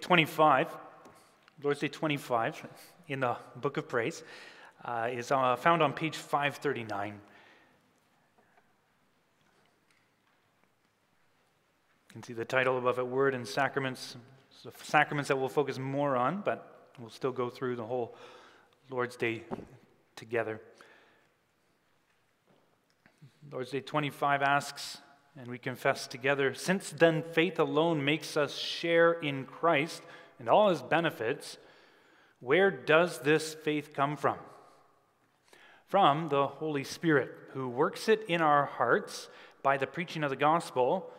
25, Lord's Day 25 in the Book of Praise uh, is uh, found on page 539. You can see the title above it, Word and Sacraments. So sacraments that we'll focus more on, but we'll still go through the whole Lord's Day together. Lord's Day 25 asks, and we confess together Since then faith alone makes us share in Christ and all his benefits, where does this faith come from? From the Holy Spirit, who works it in our hearts by the preaching of the gospel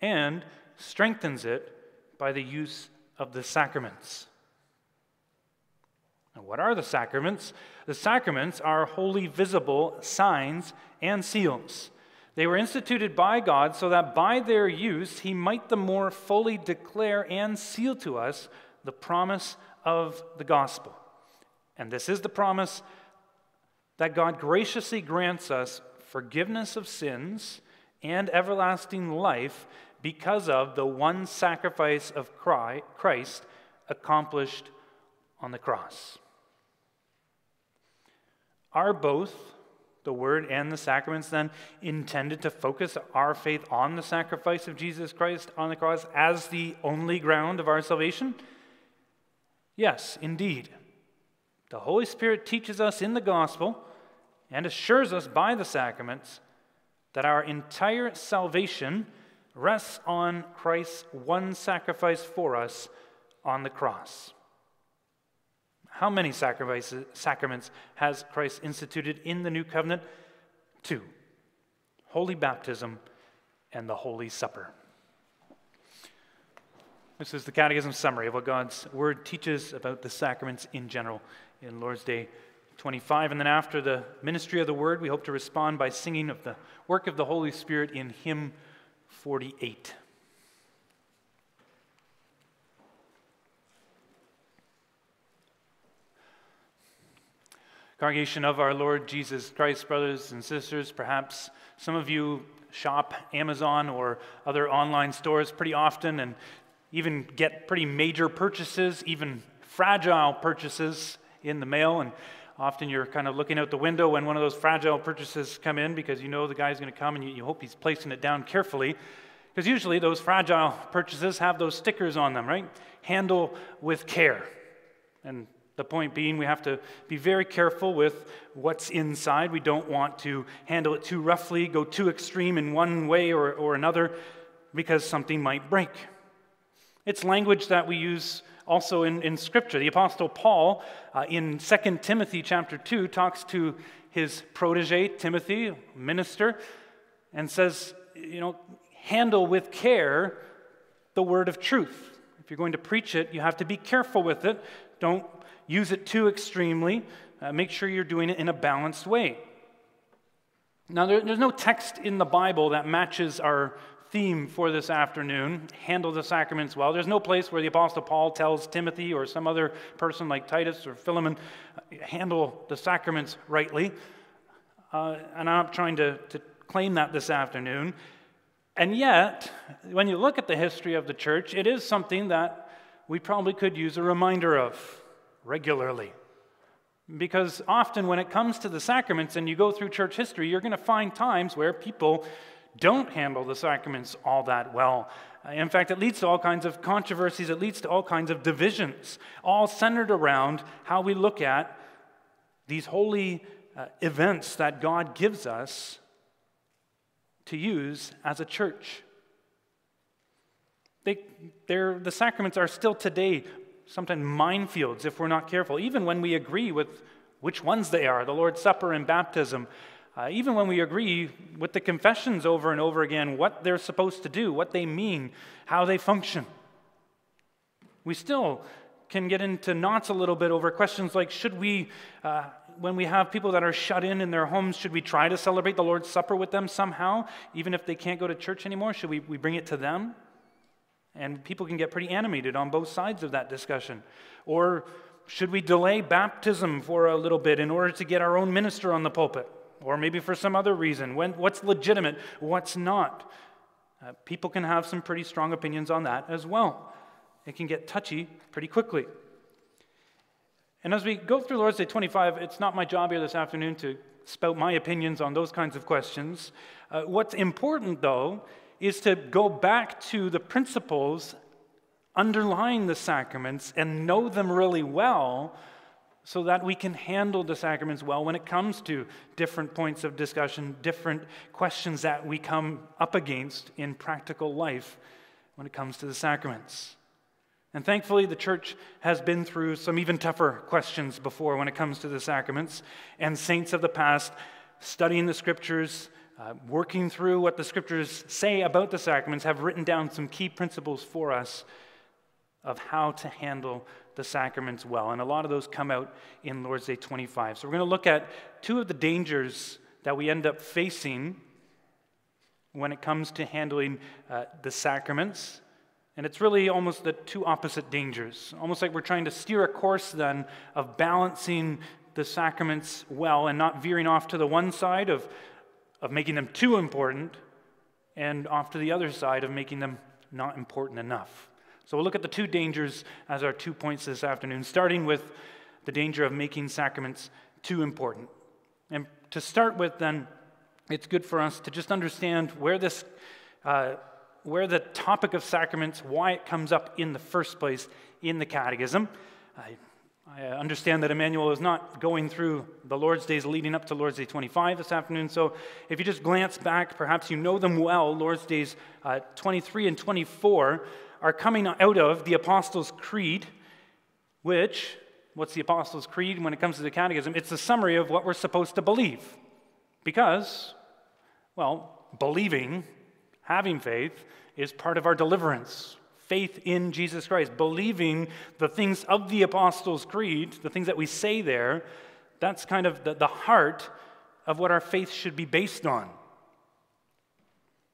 and strengthens it by the use of the sacraments. Now, what are the sacraments? The sacraments are holy, visible signs and seals. They were instituted by God so that by their use he might the more fully declare and seal to us the promise of the gospel. And this is the promise that God graciously grants us forgiveness of sins and everlasting life because of the one sacrifice of Christ accomplished on the cross. Are both the Word and the sacraments then intended to focus our faith on the sacrifice of Jesus Christ on the cross as the only ground of our salvation? Yes, indeed. The Holy Spirit teaches us in the gospel and assures us by the sacraments that our entire salvation rests on Christ's one sacrifice for us on the cross. How many sacrifices, sacraments has Christ instituted in the new covenant? Two Holy Baptism and the Holy Supper. This is the Catechism summary of what God's Word teaches about the sacraments in general in Lord's Day 25. And then after the ministry of the Word, we hope to respond by singing of the work of the Holy Spirit in hymn 48. Congregation of our Lord Jesus Christ, brothers and sisters, perhaps some of you shop Amazon or other online stores pretty often and even get pretty major purchases, even fragile purchases in the mail. And often you're kind of looking out the window when one of those fragile purchases come in because you know the guy's going to come and you, you hope he's placing it down carefully. Because usually those fragile purchases have those stickers on them, right? Handle with care. And the point being, we have to be very careful with what's inside. We don't want to handle it too roughly, go too extreme in one way or, or another, because something might break. It's language that we use also in, in Scripture. The Apostle Paul, uh, in 2 Timothy chapter 2, talks to his protege, Timothy, minister, and says, you know, handle with care the word of truth. If you're going to preach it, you have to be careful with it. Don't use it too extremely. Uh, make sure you're doing it in a balanced way. Now, there, there's no text in the Bible that matches our theme for this afternoon handle the sacraments well. There's no place where the Apostle Paul tells Timothy or some other person like Titus or Philemon, uh, handle the sacraments rightly. Uh, and I'm not trying to, to claim that this afternoon. And yet, when you look at the history of the church, it is something that we probably could use a reminder of regularly. Because often, when it comes to the sacraments and you go through church history, you're going to find times where people don't handle the sacraments all that well. In fact, it leads to all kinds of controversies, it leads to all kinds of divisions, all centered around how we look at these holy uh, events that God gives us to use as a church. They, the sacraments are still today sometimes minefields if we're not careful, even when we agree with which ones they are the Lord's Supper and baptism. Uh, even when we agree with the confessions over and over again, what they're supposed to do, what they mean, how they function, we still can get into knots a little bit over questions like should we, uh, when we have people that are shut in in their homes, should we try to celebrate the Lord's Supper with them somehow, even if they can't go to church anymore? Should we, we bring it to them? And people can get pretty animated on both sides of that discussion. Or should we delay baptism for a little bit in order to get our own minister on the pulpit? Or maybe for some other reason. When, what's legitimate? What's not? Uh, people can have some pretty strong opinions on that as well. it can get touchy pretty quickly. And as we go through Lord's Day 25, it's not my job here this afternoon to spout my opinions on those kinds of questions. Uh, what's important, though, is to go back to the principles underlying the sacraments and know them really well so that we can handle the sacraments well when it comes to different points of discussion, different questions that we come up against in practical life when it comes to the sacraments. And thankfully, the church has been through some even tougher questions before when it comes to the sacraments. And saints of the past, studying the scriptures, uh, working through what the scriptures say about the sacraments, have written down some key principles for us of how to handle the sacraments well. And a lot of those come out in Lord's Day 25. So we're going to look at two of the dangers that we end up facing when it comes to handling uh, the sacraments. And it's really almost the two opposite dangers. Almost like we're trying to steer a course then of balancing the sacraments well and not veering off to the one side of, of making them too important and off to the other side of making them not important enough. So we'll look at the two dangers as our two points this afternoon, starting with the danger of making sacraments too important. And to start with, then, it's good for us to just understand where this, uh, where the topic of sacraments, why it comes up in the first place in the Catechism. I, I understand that Emmanuel is not going through the Lord's days leading up to Lord's Day 25 this afternoon. So if you just glance back, perhaps you know them well. Lord's days uh, 23 and 24 are coming out of the Apostles' Creed, which, what's the Apostles' Creed when it comes to the Catechism? It's a summary of what we're supposed to believe. Because, well, believing, having faith, is part of our deliverance. Faith in Jesus Christ, believing the things of the Apostles' Creed, the things that we say there, that's kind of the, the heart of what our faith should be based on.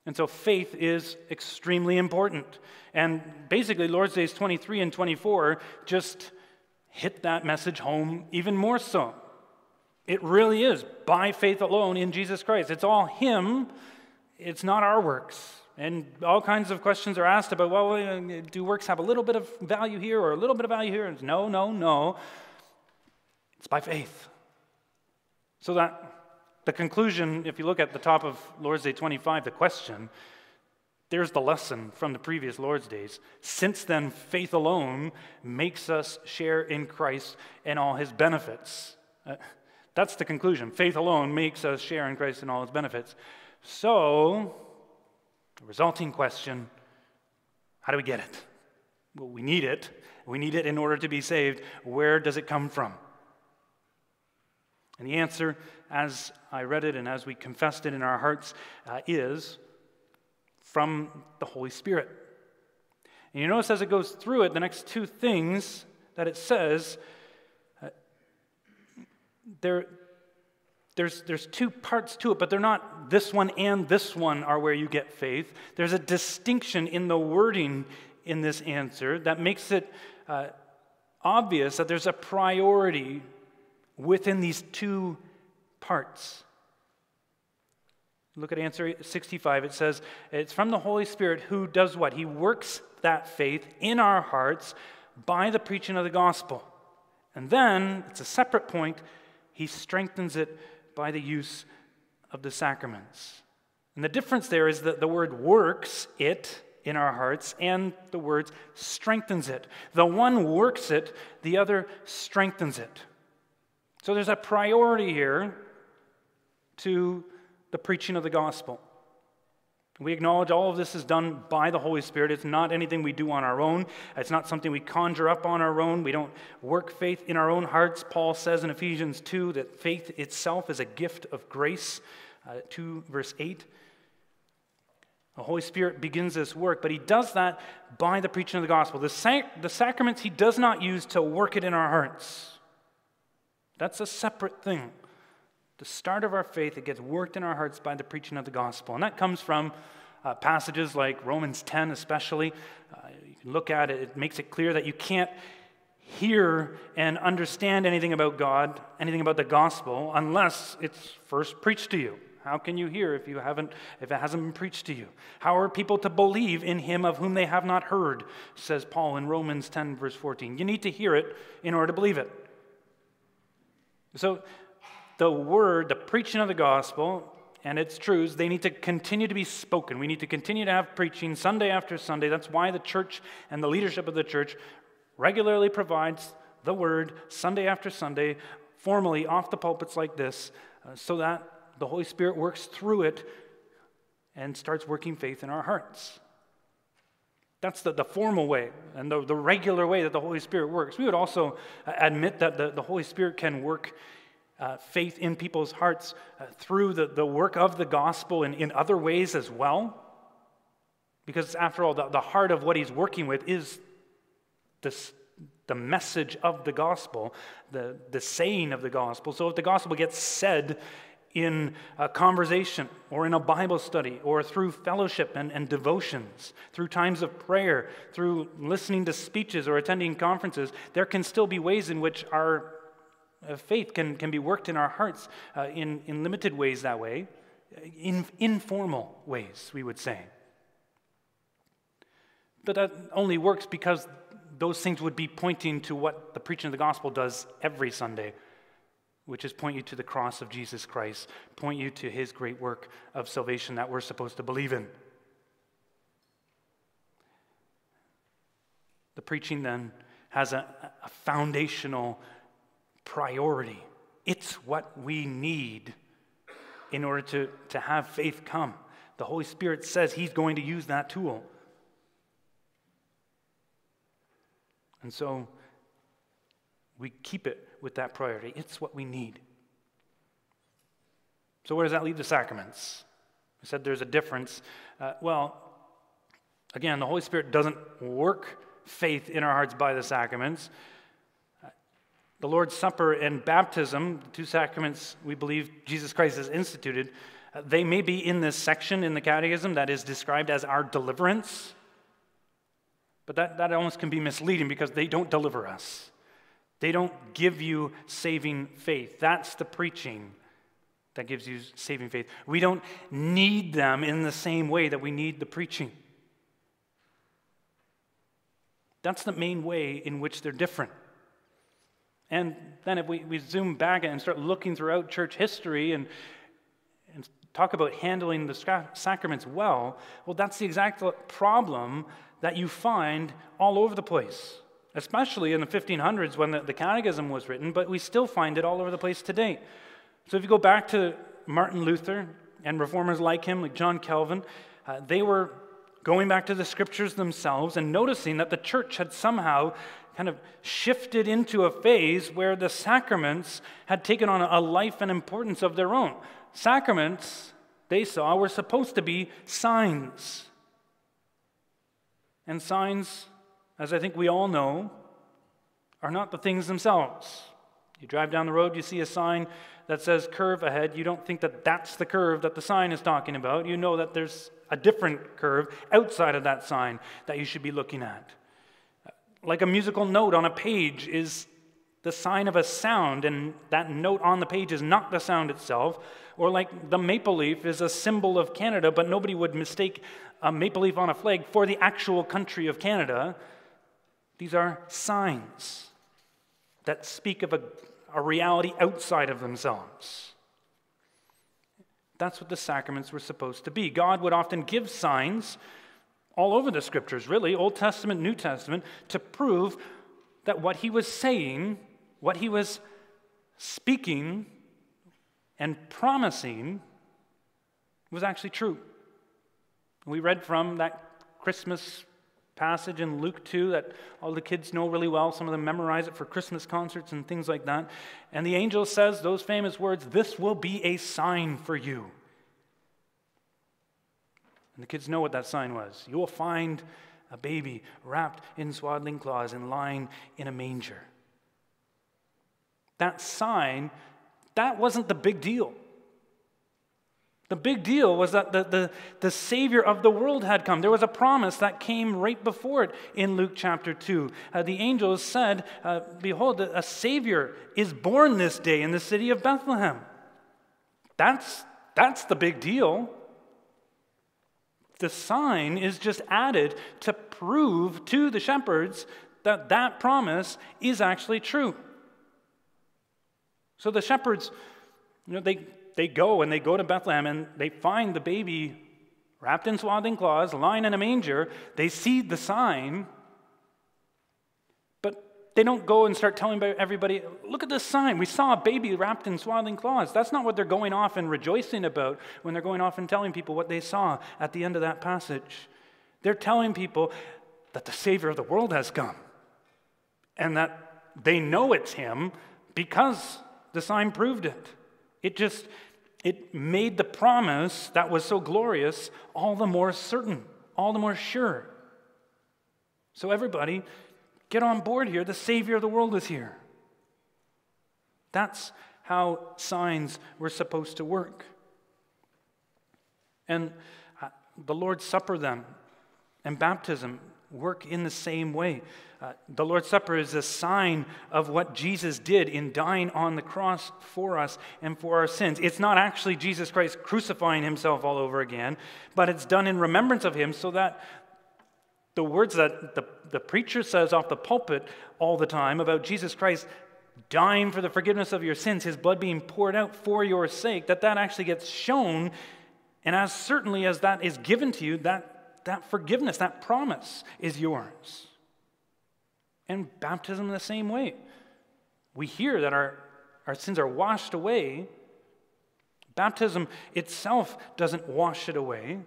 And so faith is extremely important. And basically, Lord's Days 23 and 24 just hit that message home even more so. It really is by faith alone in Jesus Christ. It's all Him, it's not our works. And all kinds of questions are asked about, well, uh, do works have a little bit of value here or a little bit of value here? And no, no, no. It's by faith. So that the conclusion, if you look at the top of Lord's Day 25, the question, there's the lesson from the previous Lord's days. Since then, faith alone makes us share in Christ and all his benefits. Uh, that's the conclusion. Faith alone makes us share in Christ and all his benefits. So, resulting question how do we get it? Well, we need it. We need it in order to be saved. Where does it come from? And the answer, as I read it and as we confessed it in our hearts, uh, is from the Holy Spirit. And you notice as it goes through it, the next two things that it says, uh, there, there's, there's two parts to it, but they're not this one and this one are where you get faith. There's a distinction in the wording in this answer that makes it uh, obvious that there's a priority within these two parts. Look at answer 65. It says, It's from the Holy Spirit who does what? He works that faith in our hearts by the preaching of the gospel. And then, it's a separate point, he strengthens it by the use of the sacraments. And the difference there is that the word works it in our hearts, and the word strengthens it. The one works it, the other strengthens it. So there's a priority here to the preaching of the gospel. We acknowledge all of this is done by the Holy Spirit. It's not anything we do on our own. It's not something we conjure up on our own. We don't work faith in our own hearts. Paul says in Ephesians 2 that faith itself is a gift of grace, uh, 2 verse 8. The Holy Spirit begins this work, but he does that by the preaching of the gospel. The, sac- the sacraments he does not use to work it in our hearts. That's a separate thing. The start of our faith, it gets worked in our hearts by the preaching of the gospel. And that comes from uh, passages like Romans 10, especially. Uh, you can look at it, it makes it clear that you can't hear and understand anything about God, anything about the gospel, unless it's first preached to you. How can you hear if you haven't if it hasn't been preached to you? How are people to believe in him of whom they have not heard? says Paul in Romans 10 verse 14. You need to hear it in order to believe it. So the word, the preaching of the gospel and its truths, they need to continue to be spoken. We need to continue to have preaching Sunday after Sunday. That's why the church and the leadership of the church regularly provides the word Sunday after Sunday, formally off the pulpits like this, uh, so that the Holy Spirit works through it and starts working faith in our hearts. That's the, the formal way and the, the regular way that the Holy Spirit works. We would also uh, admit that the, the Holy Spirit can work uh, faith in people's hearts uh, through the, the work of the gospel and in other ways as well. Because, after all, the, the heart of what he's working with is this, the message of the gospel, the, the saying of the gospel. So, if the gospel gets said in a conversation or in a Bible study or through fellowship and, and devotions, through times of prayer, through listening to speeches or attending conferences, there can still be ways in which our uh, faith can, can be worked in our hearts uh, in, in limited ways that way, in informal ways, we would say. But that only works because those things would be pointing to what the preaching of the gospel does every Sunday, which is point you to the cross of Jesus Christ, point you to his great work of salvation that we're supposed to believe in. The preaching then has a, a foundational priority. It's what we need in order to, to have faith come. The Holy Spirit says He's going to use that tool. And so we keep it with that priority. It's what we need. So, where does that leave the sacraments? I said there's a difference. Uh, well, again, the Holy Spirit doesn't work faith in our hearts by the sacraments. The Lord's Supper and baptism, the two sacraments we believe Jesus Christ has instituted, uh, they may be in this section in the Catechism that is described as our deliverance. But that, that almost can be misleading because they don't deliver us. They don't give you saving faith. That's the preaching that gives you saving faith. We don't need them in the same way that we need the preaching. That's the main way in which they're different. And then if we, we zoom back and start looking throughout church history and, and talk about handling the sacraments well, well, that's the exact problem that you find all over the place, especially in the 1500s when the, the catechism was written, but we still find it all over the place today. So if you go back to Martin Luther and reformers like him, like John Calvin, uh, they were going back to the scriptures themselves and noticing that the church had somehow kind of shifted into a phase where the sacraments had taken on a life and importance of their own. Sacraments, they saw, were supposed to be signs. And signs, as I think we all know, are not the things themselves. You drive down the road, you see a sign that says curve ahead. You don't think that that's the curve that the sign is talking about. You know that there's a different curve outside of that sign that you should be looking at like a musical note on a page is the sign of a sound, and that note on the page is not the sound itself. Or like the maple leaf is a symbol of Canada, but nobody would mistake a maple leaf on a flag for the actual country of Canada. These are signs that speak of a, a reality outside of themselves. That's what the sacraments were supposed to be. God would often give signs all over the scriptures, really, Old Testament, New Testament, to prove that what he was saying, what he was speaking and promising was actually true. We read from that Christmas passage in Luke 2 that all the kids know really well. Some of them memorize it for Christmas concerts and things like that. And the angel says those famous words This will be a sign for you. And the kids know what that sign was. You will find a baby wrapped in swaddling cloths and lying in a manger. That sign, that wasn't the big deal. The big deal was that the, the, the Savior of the world had come. There was a promise that came right before it in Luke chapter 2. Uh, the angels said, uh, Behold, a Savior is born this day in the city of Bethlehem. That's that's the big deal. The sign is just added to prove to the shepherds that that promise is actually true. So the shepherds, you know, they, they go and they go to Bethlehem and they find the baby wrapped in swaddling cloths, lying in a manger. They see the sign, they don't go and start telling everybody, look at this sign. We saw a baby wrapped in swaddling cloths. That's not what they're going off and rejoicing about when they're going off and telling people what they saw at the end of that passage. They're telling people that the Savior of the world has come and that they know it's Him because the sign proved it. It just it made the promise that was so glorious all the more certain, all the more sure. So everybody, get on board here. The Savior of the world is here. That's how signs were supposed to work. And uh, the Lord's Supper, then, and baptism work in the same way. Uh, the Lord's Supper is a sign of what Jesus did in dying on the cross for us and for our sins. It's not actually Jesus Christ crucifying himself all over again, but it's done in remembrance of him so that the words that the, the preacher says off the pulpit all the time about Jesus Christ dying for the forgiveness of your sins, his blood being poured out for your sake, that that actually gets shown. And as certainly as that is given to you, that, that forgiveness, that promise is yours. And baptism the same way. We hear that our, our sins are washed away. Baptism itself doesn't wash it away.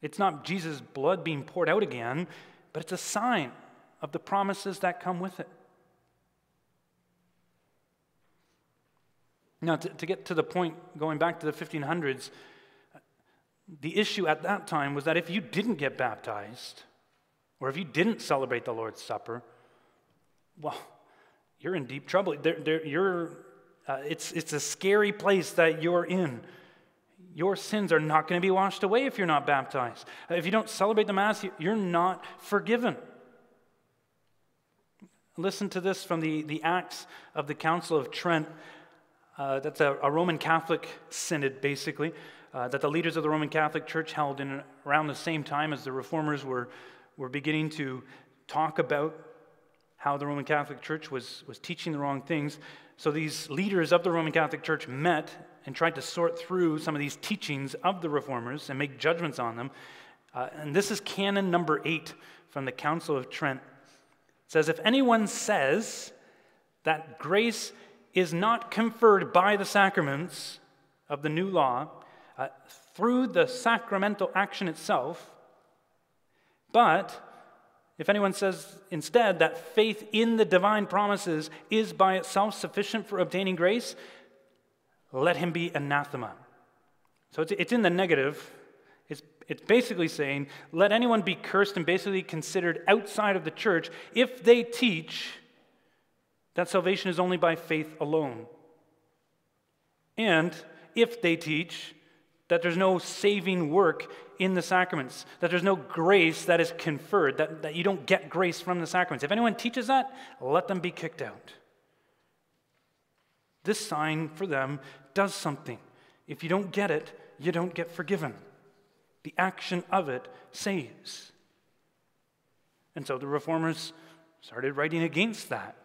It's not Jesus' blood being poured out again, but it's a sign of the promises that come with it. Now, to, to, get to the point, going back to the 1500s, the issue at that time was that if you didn't get baptized, or if you didn't celebrate the Lord's Supper, well, you're in deep trouble. They're, they're, you're, uh, it's, it's a scary place that you're in. Your sins are not going to be washed away if you're not baptized. If you don't celebrate the Mass, you're not forgiven. Listen to this from the, the Acts of the Council of Trent. Uh, that's a, a, Roman Catholic synod, basically, uh, that the leaders of the Roman Catholic Church held in around the same time as the reformers were we're beginning to talk about how the Roman Catholic Church was, was teaching the wrong things. So these leaders of the Roman Catholic Church met and tried to sort through some of these teachings of the reformers and make judgments on them. Uh, and this is canon number eight from the Council of Trent. It says, If anyone says that grace is not conferred by the sacraments of the new law uh, through the sacramental action itself, but if anyone says instead that faith in the divine promises is by itself sufficient for obtaining grace, let him be anathema. So it's, it's in the negative. It's, it's basically saying, let anyone be cursed and basically considered outside of the church if they teach that salvation is only by faith alone. And if they teach that there's no saving work in the sacraments, that there's no grace that is conferred, that, that you don't get grace from the sacraments. If anyone teaches that, let them be kicked out. This sign for them does something. If you don't get it, you don't get forgiven. The action of it saves. And so the reformers started writing against that.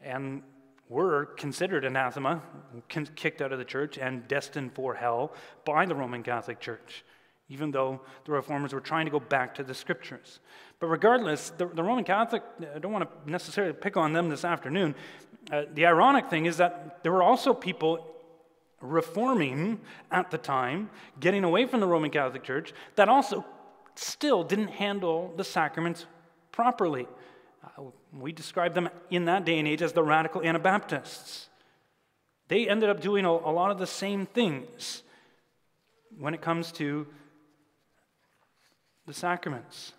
And were considered anathema, kicked out of the church, and destined for hell by the Roman Catholic Church, even though the reformers were trying to go back to the scriptures. But regardless, the, the Roman Catholic, I don't want to necessarily pick on them this afternoon. Uh, the ironic thing is that there were also people reforming at the time, getting away from the Roman Catholic Church, that also still didn't handle the sacraments properly. Uh, we describe them in that day and age as the radical Anabaptists. They ended up doing a, a lot of the same things when it comes to the sacraments.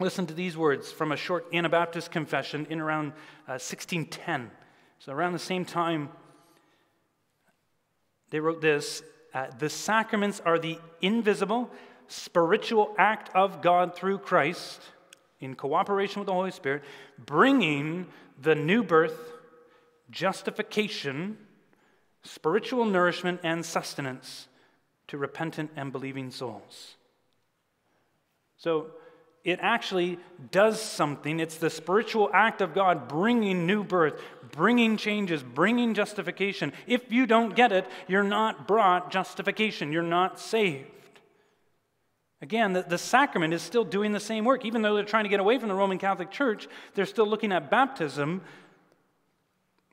Listen to these words from a short Anabaptist confession in around uh, 1610. So, around the same time, they wrote this uh, The sacraments are the invisible, spiritual act of God through Christ in cooperation with the Holy Spirit, bringing the new birth, justification, spiritual nourishment and sustenance to repentant and believing souls. So it actually does something. It's the spiritual act of God bringing new birth, bringing changes, bringing justification. If you don't get it, you're not brought justification, you're not saved. Again, the, the, sacrament is still doing the same work. Even though they're trying to get away from the Roman Catholic Church, they're still looking at baptism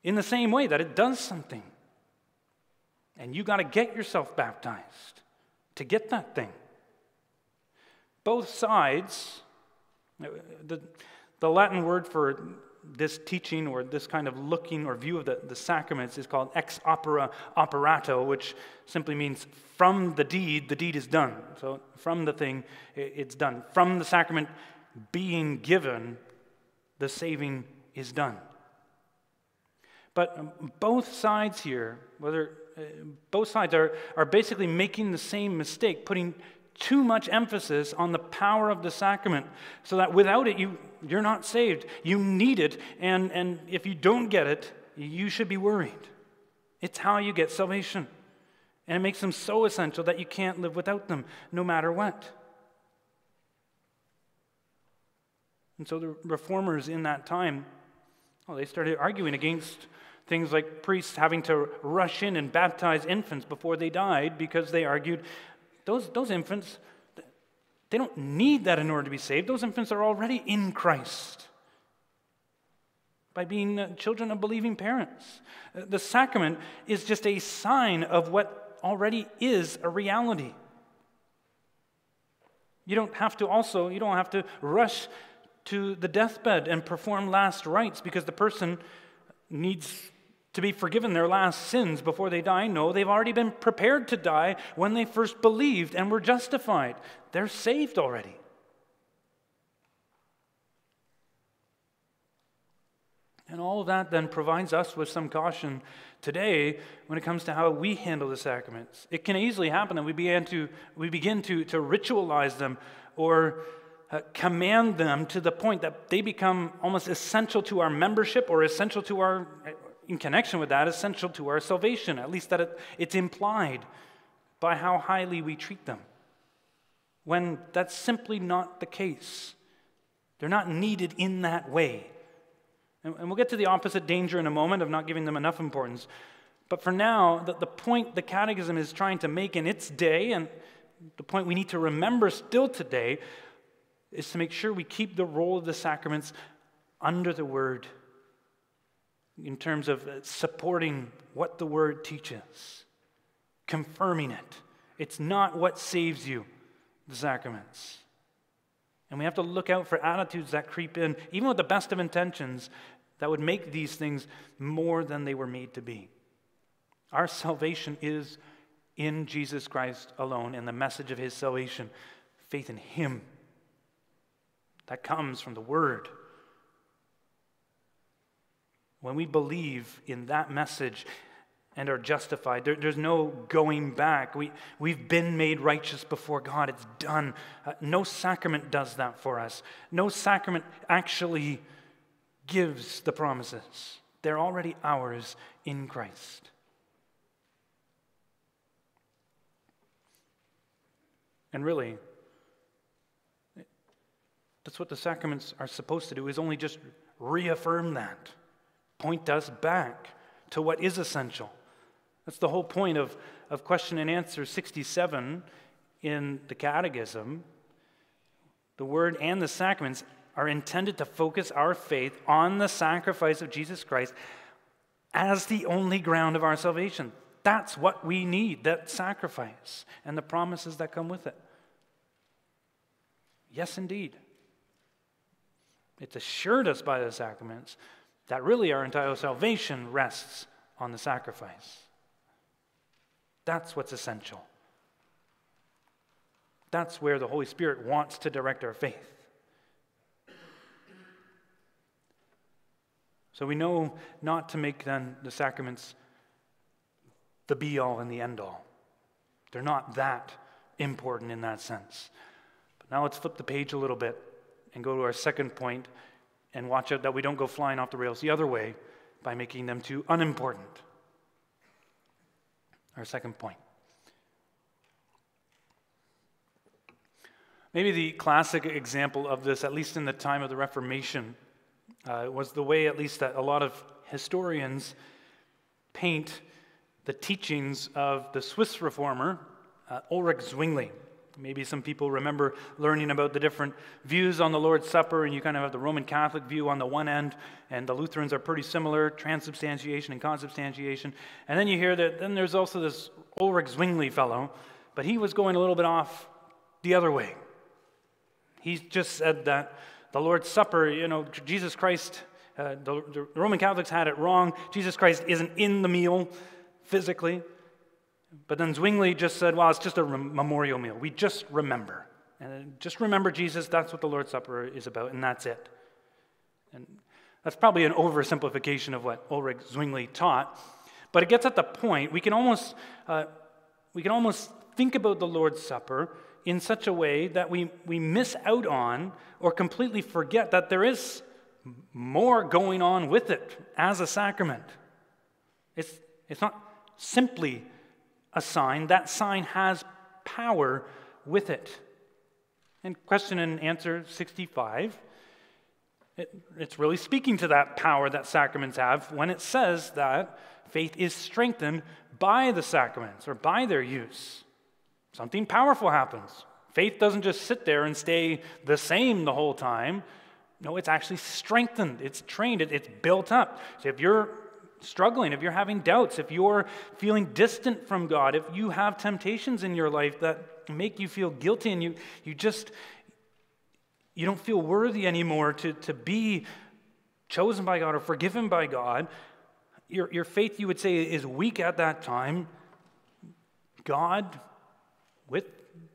in the same way that it does something. And you got to get yourself baptized to get that thing. Both sides, the, the Latin word for this teaching or this kind of looking or view of the, the sacraments is called ex opere operato, which simply means from the deed, the deed is done. So from the thing, it's done. From the sacrament being given, the saving is done. But both sides here, whether uh, both sides are, are basically making the same mistake, putting too much emphasis on the power of the sacrament so that without it, you, you're not saved. You need it, and, and if you don't get it, you should be worried. It's how you get salvation. And it makes them so essential that you can't live without them, no matter what. And so the reformers in that time, well, they started arguing against things like priests having to rush in and baptize infants before they died because they argued those, those infants, they don't need that in order to be saved. Those infants are already in Christ by being uh, children of believing parents. Uh, the sacrament is just a sign of what already is a reality. You don't have to also, you don't have to rush to the deathbed and perform last rites because the person needs to be forgiven their last sins before they die. No, they've already been prepared to die when they first believed and were justified. They're saved already. And all of that then provides us with some caution today when it comes to how we handle the sacraments. It can easily happen that we begin to, we begin to, to ritualize them or uh, command them to the point that they become almost essential to our membership or essential to our, in connection with that, essential to our salvation, at least that it, it's implied by how highly we treat them. When that's simply not the case. They're not needed in that way. And, and we'll get to the opposite danger in a moment of not giving them enough importance. But for now, the, the point the Catechism is trying to make in its day, and the point we need to remember still today, is to make sure we keep the role of the sacraments under the Word in terms of supporting what the word teaches, confirming it. It's not what saves you, the sacraments. And we have to look out for attitudes that creep in, even with the best of intentions, that would make these things more than they were made to be. Our salvation is in Jesus Christ alone and the message of his salvation, faith in him. That comes from the Word. When we believe in that message and are justified, there, there's no going back. We, we've been made righteous before God. It's done. Uh, no sacrament does that for us. No sacrament actually gives the promises, they're already ours in Christ. And really, that's what the sacraments are supposed to do, is only just reaffirm that point us back to what is essential. That's the whole point of, of question and answer 67 in the Catechism. The Word and the sacraments are intended to focus our faith on the sacrifice of Jesus Christ as the only ground of our salvation. That's what we need, that sacrifice and the promises that come with it. Yes, indeed. It's assured us by the sacraments that really our entire salvation rests on the sacrifice. That's what's essential. That's where the Holy Spirit wants to direct our faith. So we know not to make then the sacraments the be all and the end all. They're not that important in that sense. But now let's flip the page a little bit and go to our second point and watch out that we don't go flying off the rails the other way by making them too unimportant. our second point. Maybe the classic example of this, at least in the time of the Reformation, uh, was the way, at least, that a lot of historians paint the teachings of the Swiss reformer, uh, Ulrich Zwingli. Maybe some people remember learning about the different views on the Lord's Supper, and you kind of have the Roman Catholic view on the one end, and the Lutherans are pretty similar transubstantiation and consubstantiation. And then you hear that then there's also this Ulrich Zwingli fellow, but he was going a little bit off the other way. He just said that the Lord's Supper, you know, Jesus Christ, uh, the, the Roman Catholics had it wrong. Jesus Christ isn't in the meal physically. But then Zwingli just said, well, it's just a memorial meal. We just remember. And just remember Jesus, that's what the Lord's Supper is about, and that's it. And that's probably an oversimplification of what Ulrich Zwingli taught. But it gets at the point, we can almost, uh, we can almost think about the Lord's Supper in such a way that we, we miss out on or completely forget that there is more going on with it as a sacrament. It's, it's not simply a sign, that sign has power with it. And question and answer 65, it, it's really speaking to that power that sacraments have when it says that faith is strengthened by the sacraments or by their use. Something powerful happens. Faith doesn't just sit there and stay the same the whole time. No, it's actually strengthened, it's trained, it's built up. So if you're struggling, if you're having doubts, if you're feeling distant from God, if you have temptations in your life that make you feel guilty and you, you just you don't feel worthy anymore to, to be chosen by God or forgiven by God, your, your faith, you would say, is weak at that time. God with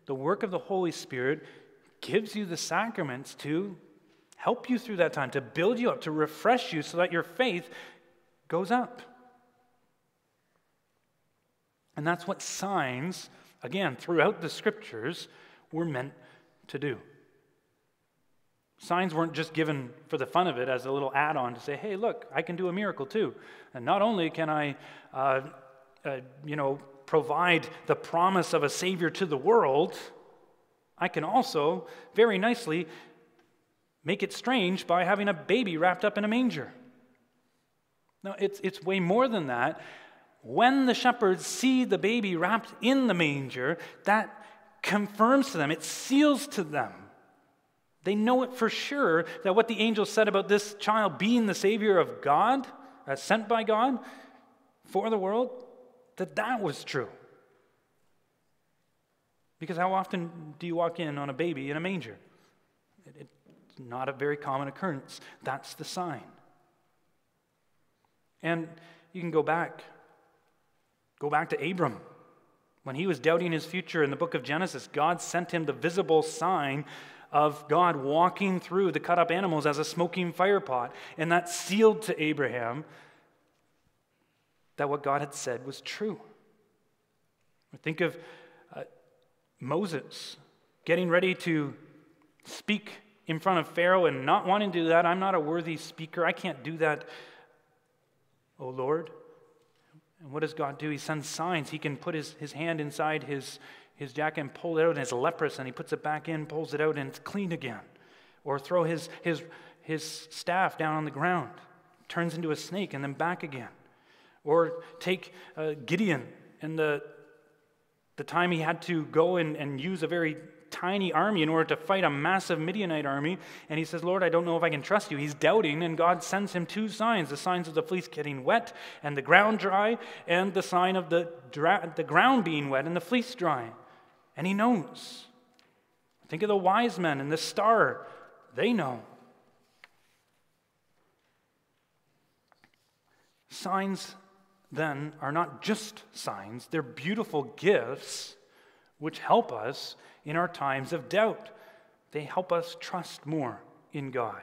the work of the Holy Spirit, gives you the sacraments to help you through that time, to build you up, to refresh you so that your faith goes up. And that's what signs, again, throughout the scriptures, were meant to do. Signs weren't just given for the fun of it as a little add on to say, hey, look, I can do a miracle too. And not only can I, uh, uh, you know, provide the promise of a Savior to the world, I can also very nicely make it strange by having a baby wrapped up in a manger. No, it's, it's way more than that. When the shepherds see the baby wrapped in the manger, that confirms to them, it seals to them. They know it for sure that what the angel said about this child being the Savior of God, uh, sent by God for the world, that that was true. Because how often do you walk in on a baby in a manger? It's not a very common occurrence. That's the sign. And you can go back. Go back to Abram. When he was doubting his future in the book of Genesis, God sent him the visible sign of God walking through the cut up animals as a smoking firepot. And that sealed to Abraham that what God had said was true. Think of uh, Moses getting ready to speak in front of Pharaoh and not wanting to do that. I'm not a worthy speaker. I can't do that, oh Lord. And what does God do? He sends signs. He can put his, his hand inside his, his jacket and pull it out, and it's leprous, and he puts it back in, pulls it out, and it's clean again. Or throw his, his, his staff down on the ground, turns into a snake, and then back again. Or take uh, Gideon and the, the time he had to go and, and use a very tiny army in order to fight a massive Midianite army. And he says, Lord, I don't know if I can trust you. He's doubting, and God sends him two signs the signs of the fleece getting wet and the ground dry, and the sign of the, dra- the ground being wet and the fleece dry. And he knows. Think of the wise men and the star. They know. Signs then are not just signs, they're beautiful gifts which help us in our times of doubt. They help us trust more in God.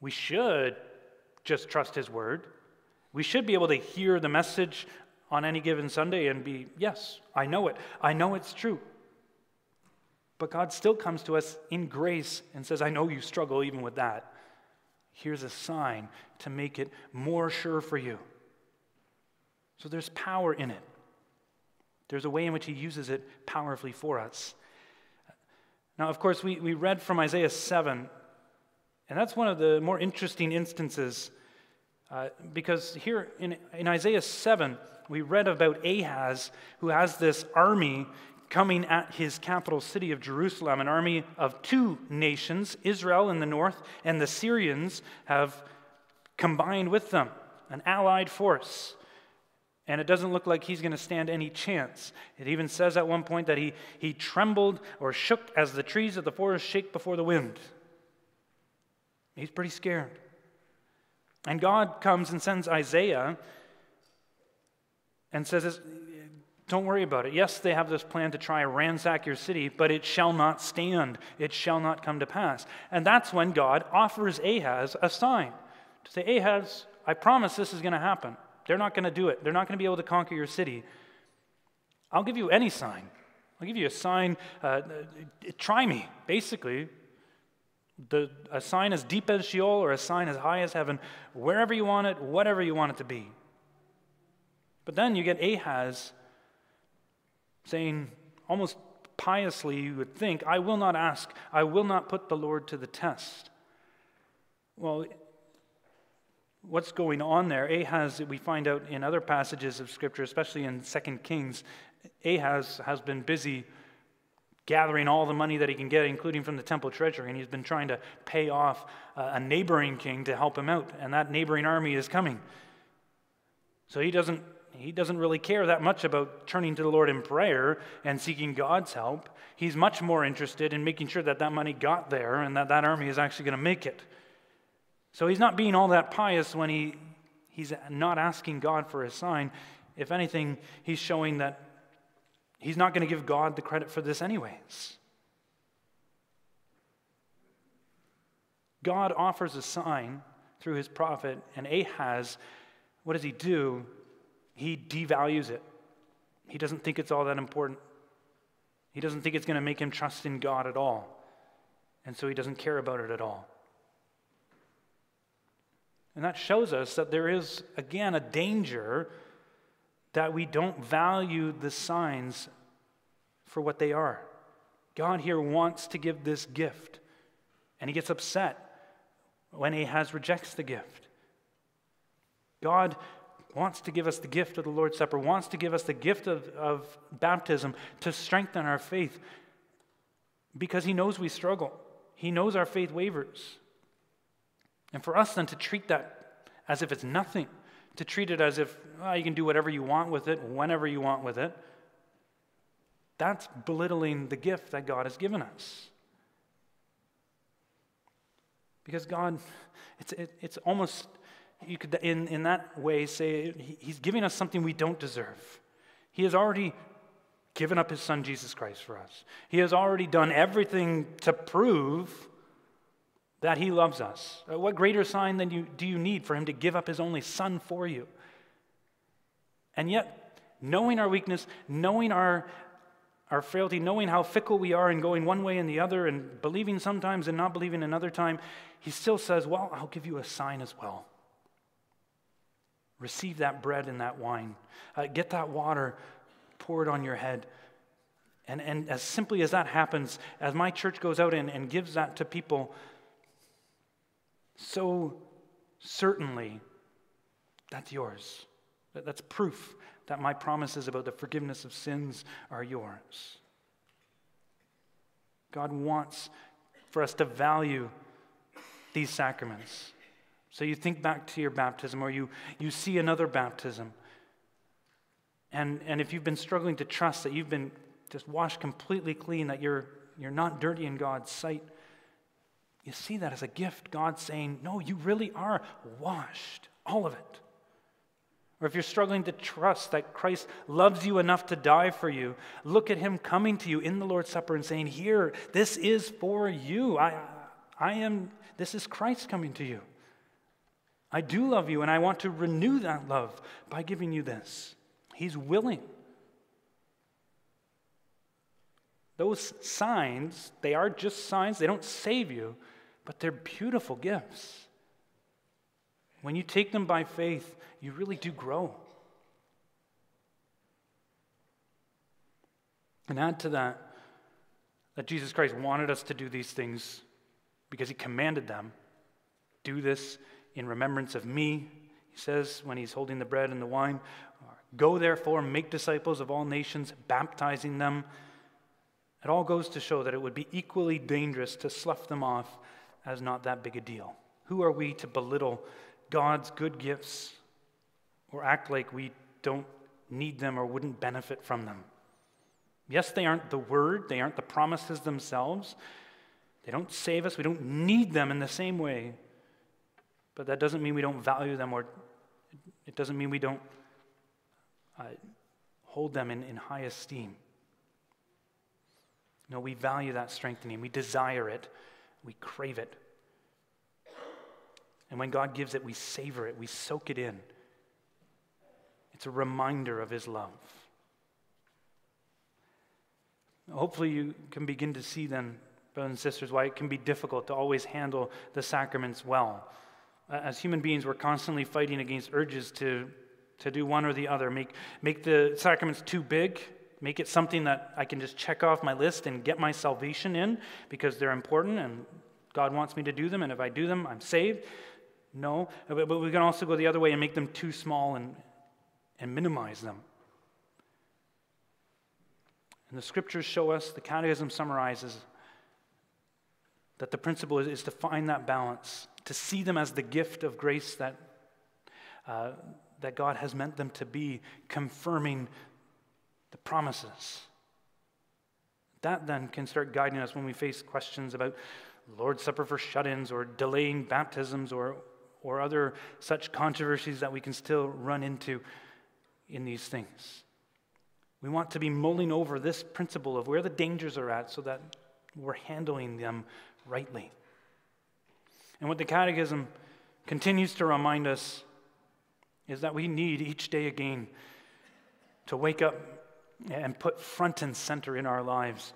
We should just trust His word. We should be able to hear the message on any given Sunday and be, yes, I know it. I know it's true. But God still comes to us in grace and says, I know you struggle even with that. Here's a sign to make it more sure for you. So there's power in it. There's a way in which he uses it powerfully for us. Now, of course, we, we read from Isaiah 7, and that's one of the more interesting instances uh, because here in, in Isaiah 7, we read about Ahaz, who has this army coming at his capital city of Jerusalem, an army of two nations, Israel in the north, and the Syrians have combined with them, an allied force. And it doesn't look like he's going to stand any chance. It even says at one point that he, he trembled or shook as the trees of the forest shake before the wind. He's pretty scared. And God comes and sends Isaiah and says, Don't worry about it. Yes, they have this plan to try and ransack your city, but it shall not stand. It shall not come to pass. And that's when God offers Ahaz a sign to say, Ahaz, I promise this is going to happen. They're not going to do it, they're not going to be able to conquer your city. I'll give you any sign. I'll give you a sign. Uh, try me, basically. The, a sign as deep as Sheol or a sign as high as heaven, wherever you want it, whatever you want it to be. But then you get Ahaz saying, almost piously, you would think, I will not ask, I will not put the Lord to the test. Well, what's going on there? Ahaz, we find out in other passages of Scripture, especially in 2 Kings, Ahaz has been busy gathering all the money that he can get, including from the temple treasury, and he's been trying to pay off uh, a neighboring king to help him out, and that neighboring army is coming. So he doesn't, he doesn't really care that much about turning to the Lord in prayer and seeking God's help. He's much more interested in making sure that that money got there and that that army is actually going to make it. So he's not being all that pious when he, he's not asking God for a sign. If anything, he's showing that He's not going to give God the credit for this, anyways. God offers a sign through his prophet, and Ahaz, what does he do? He devalues it. He doesn't think it's all that important. He doesn't think it's going to make him trust in God at all. And so he doesn't care about it at all. And that shows us that there is, again, a danger that we don't value the signs for what they are. God here wants to give this gift, and he gets upset when Ahaz rejects the gift. God wants to give us the gift of the Lord's Supper, wants to give us the gift of, of baptism to strengthen our faith because he knows we struggle. He knows our faith wavers. And for us then to treat that as if it's nothing, to treat it as if well, you can do whatever you want with it, whenever you want with it, that's belittling the gift that God has given us. Because God, it's, it, it's almost, you could, in, in that way, say He's giving us something we don't deserve. He has already given up His Son, Jesus Christ, for us. He has already done everything to prove that He loves us. Uh, what greater sign than you, do you need for Him to give up His only Son for you? And yet, knowing our weakness, knowing our, our frailty, knowing how fickle we are and going one way and the other, and believing sometimes and not believing another time, He still says, Well, I'll give you a sign as well. Receive that bread and that wine. Uh, get that water, pour it on your head. And, and as simply as that happens, as my church goes out and, and gives that to people, so certainly that's yours. That's proof that my promises about the forgiveness of sins are yours. God wants for us to value these sacraments. So you think back to your baptism, or you, you see another baptism. And, and if you've been struggling to trust that you've been just washed completely clean, that you're, you're not dirty in God's sight, you see that as a gift. God saying, No, you really are washed, all of it. Or if you're struggling to trust that Christ loves you enough to die for you, look at him coming to you in the Lord's Supper and saying, Here, this is for you. I, I am, this is Christ coming to you. I do love you, and I want to renew that love by giving you this. He's willing. Those signs, they are just signs, they don't save you, but they're beautiful gifts. When you take them by faith, you really do grow. And add to that that Jesus Christ wanted us to do these things because he commanded them do this in remembrance of me. He says when he's holding the bread and the wine, Go therefore, make disciples of all nations, baptizing them. It all goes to show that it would be equally dangerous to slough them off as not that big a deal. Who are we to belittle God's good gifts or act like we don't need them or wouldn't benefit from them? Yes, they aren't the word, they aren't the promises themselves. They don't save us, we don't need them in the same way. But that doesn't mean we don't value them or it doesn't mean we don't uh, hold them in, in high esteem. No, we value that strengthening. We desire it. We crave it. And when God gives it, we savor it. We soak it in. It's a reminder of His love. Hopefully, you can begin to see then, brothers and sisters, why it can be difficult to always handle the sacraments well. As human beings, we're constantly fighting against urges to to do one or the other. Make, make the sacraments too big, make it something that I can just check off my list and get my salvation in because they're important and God wants me to do them, and if I do them, I'm saved. No, but, we can also go the other way and make them too small and, and minimize them. And the scriptures show us, the Catechism summarizes that the principle is, is to find that balance, to see them as the gift of grace that, uh, that God has meant them to be, confirming the promises. That then can start guiding us when we face questions about Lord's Supper for shut ins or delaying baptisms or, or other such controversies that we can still run into in these things. We want to be mulling over this principle of where the dangers are at so that we're handling them rightly. And what the Catechism continues to remind us is that we need each day again to wake up and put front and center in our lives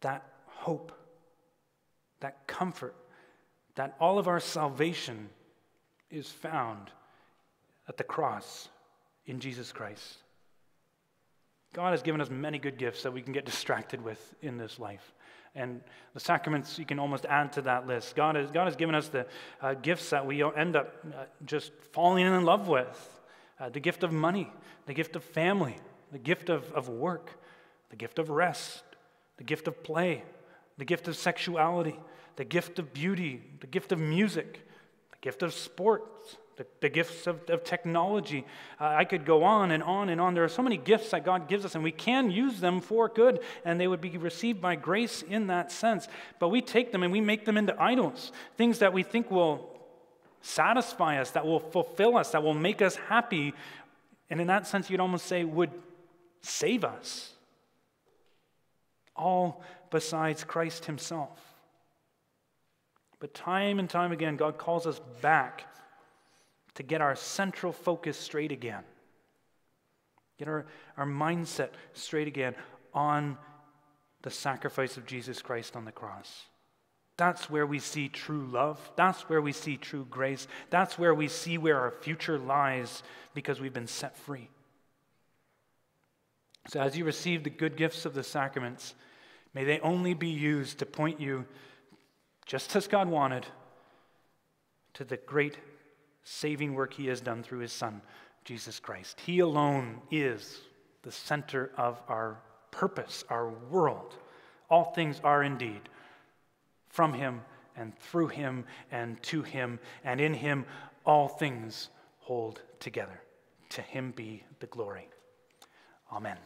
that hope, that comfort, that all of our salvation is found at the cross in Jesus Christ. God has given us many good gifts that we can get distracted with in this life. And the sacraments, you can almost add to that list. God has, God has given us the uh, gifts that we end up uh, just falling in love with uh, the gift of money, the gift of family, the gift of, of work, the gift of rest, the gift of play, the gift of sexuality, the gift of beauty, the gift of music, the gift of sports, the, the gifts of, of technology. Uh, I could go on and on and on. There are so many gifts that God gives us, and we can use them for good, and they would be received by grace in that sense. But we take them and we make them into idols, things that we think will satisfy us, that will fulfill us, that will make us happy. And in that sense, you'd almost say would save us. All besides Christ Himself. But time and time again, God calls us back to get our central focus straight again, get our, our mindset straight again on the sacrifice of Jesus Christ on the cross. That's where we see true love. That's where we see true grace. That's where we see where our future lies because we've been set free. So, as you receive the good gifts of the sacraments, may they only be used to point you, just as God wanted, to the great saving work he has done through his Son, Jesus Christ. He alone is the center of our purpose, our world. All things are indeed from him and through him and to him, and in him all things hold together. To him be the glory. Amen.